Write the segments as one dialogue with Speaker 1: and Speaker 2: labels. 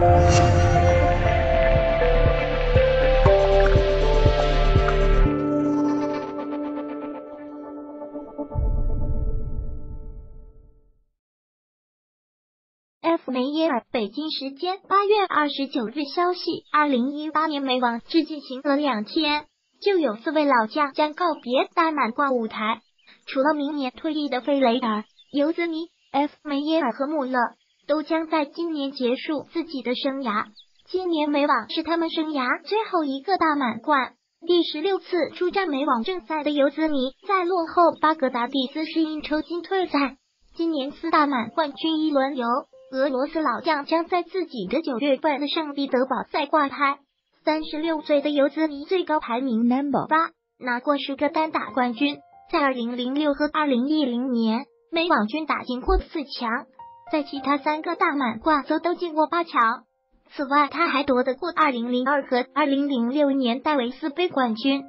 Speaker 1: F 梅耶尔，北京时间八月二十九日消息，二零一八年美网只进行了两天，就有四位老将将告别大满贯舞台。除了明年退役的费雷尔、尤兹尼、F 梅耶尔和穆勒，都将在今年结束自己的生涯。今年美网是他们生涯最后一个大满贯。第十六次出战美网正赛的尤兹尼，在落后巴格达蒂斯时因抽筋退赛。今年四大满贯军一轮游。俄罗斯老将将在自己的九月份的圣彼得堡赛挂牌。三十六岁的尤兹尼最高排名 number 八，拿过十个单打冠军，在二零零六和二零一零年美网均打进过四强，在其他三个大满贯则都进过八强。此外，他还夺得过2002和2006年戴维斯杯冠军。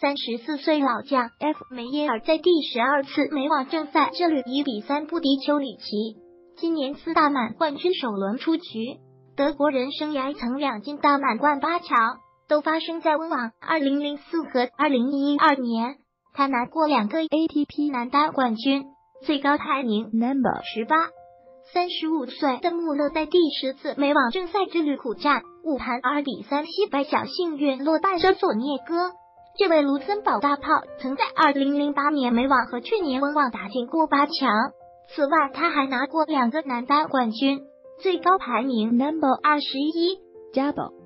Speaker 1: 三十四岁老将 F 梅耶尔在第十二次美网正赛这里一比三不敌丘里奇。今年四大满贯军首轮出局，德国人生涯曾两进大满贯八强，都发生在温网。2004和2012年，他拿过两个 ATP 男单冠军，最高排名 number 十八。三十五岁的穆勒在第十次美网正赛之旅苦战，五盘二比三惜败，小幸运落败的索涅哥。这位卢森堡大炮曾在二零零八年美网和去年温网打进过八强。此外，他还拿过两个男单冠军，最高排名 number 二十一。
Speaker 2: Double。